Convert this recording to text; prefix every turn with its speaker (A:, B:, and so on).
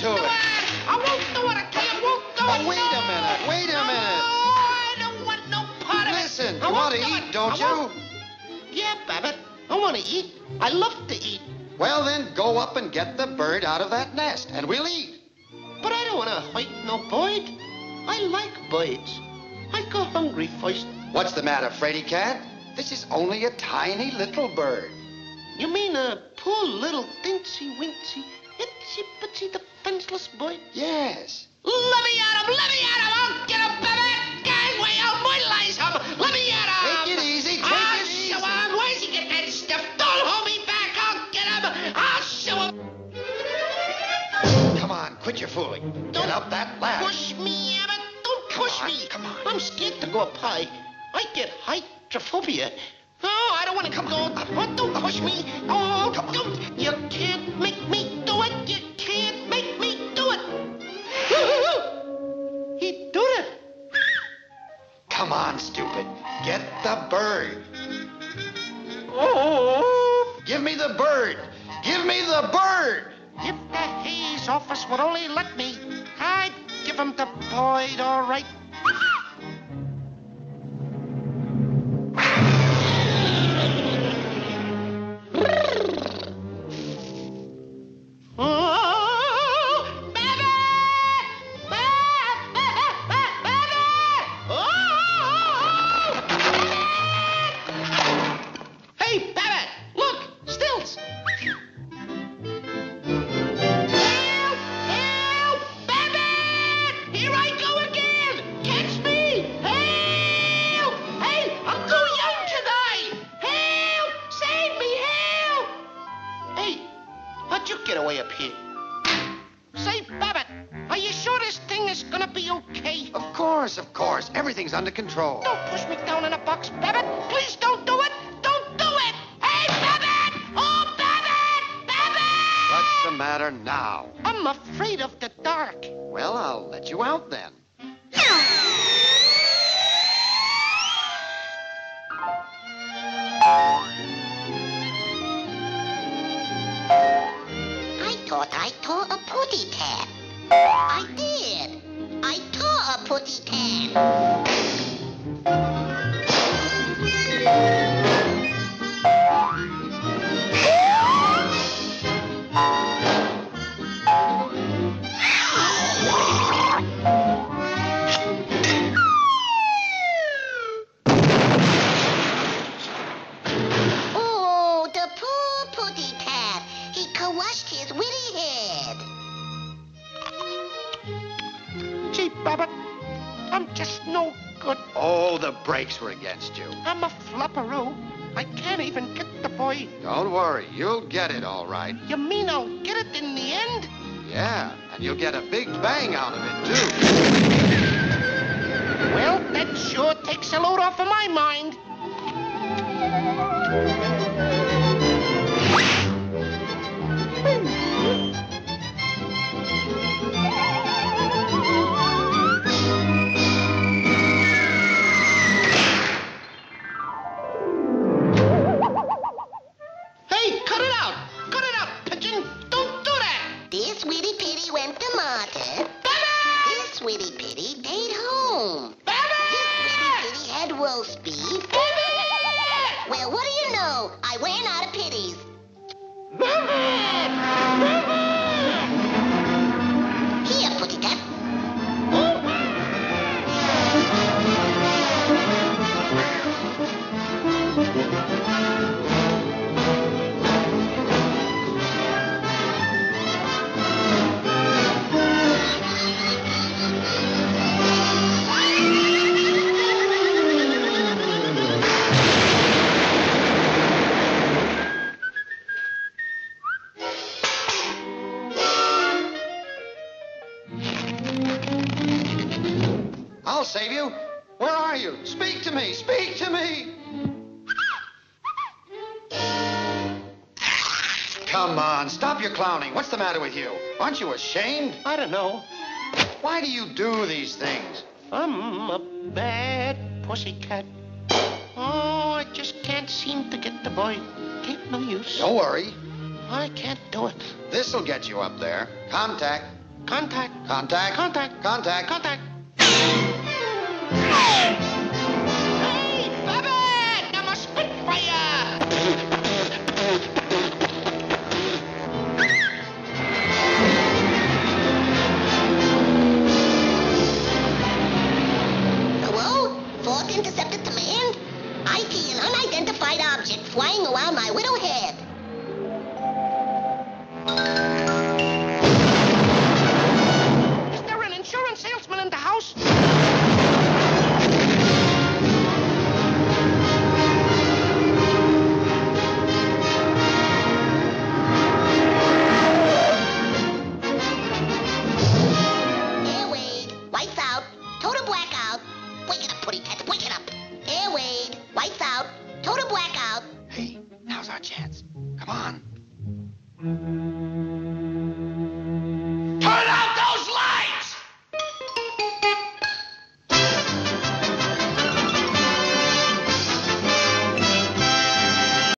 A: to it. I won't do it. I can't. won't do it. Wait no. a minute. Wait a minute. No, I don't want no part of Listen, it. Listen, you want to do eat, it. don't you? Yeah, Babbitt. I want to eat. I love to eat.
B: Well, then, go up and get the bird out of that nest, and we'll eat.
A: But I don't want to fight no bird. I like birds. I go hungry first.
B: What's the matter, Freddy Cat? This is only a tiny little bird.
A: You mean a poor little dincy wincy, itsy bitsy the defenseless bird?
B: Yes.
A: Let me at him! Let me at him! I'll get him, Babbitt! Gangway, I'll mortalize him! Let me at him! Take it
B: easy, take I'll it easy. show
A: him! Where's he get that stuff? Don't hold me back! I'll get him! I'll show him!
B: Come on, quit your fooling. Don't Get up that ladder.
A: Push me, Babbitt! Don't Come push on, me!
B: come on.
A: I'm scared to go up high. I get hydrophobia. No, I don't want to Come up. Oh, don't push me. Oh, Come on. don't. You can't make
B: Come on, stupid. Get the bird. Oh. Give me the bird. Give me the bird.
A: If the Hayes office would only let me, I'd give him the Boyd, all right.
B: Course, of course. Everything's under control. Don't
A: push me down in a box, Babbitt! Please don't do it! Don't do it! Hey, Babbitt! Oh, Babbitt! Babbitt!
B: What's the matter now?
A: I'm afraid of the dark.
B: Well, I'll let you out then.
A: Good.
B: Oh, the brakes were against you.
A: I'm a flopperoo. I can't even get the boy.
B: Don't worry, you'll get it all right.
A: You mean I'll get it in the end?
B: Yeah, and you'll get a big bang out of it, too.
C: Market.
A: Babbitt!
C: This witty pitty stayed home.
A: This Babbitt!
C: witty pitty had roast beef. Babbitt! Well, what do you know? I ran out of pitties.
A: Babbitt!
B: I'll save you. Where are you? Speak to me. Speak to me. Come on, stop your clowning. What's the matter with you? Aren't you ashamed?
A: I don't know.
B: Why do you do these things?
A: I'm a bad pussycat. Oh, I just can't seem to get the boy. Ain't no use. Don't
B: worry.
A: I can't do it.
B: This'll get you up there. Contact.
A: Contact,
B: contact, contact, contact,
A: contact. Hey, Babbitt! I'm a Spitfire!
C: Hello? Interceptor command? An unidentified object flying around my widow head.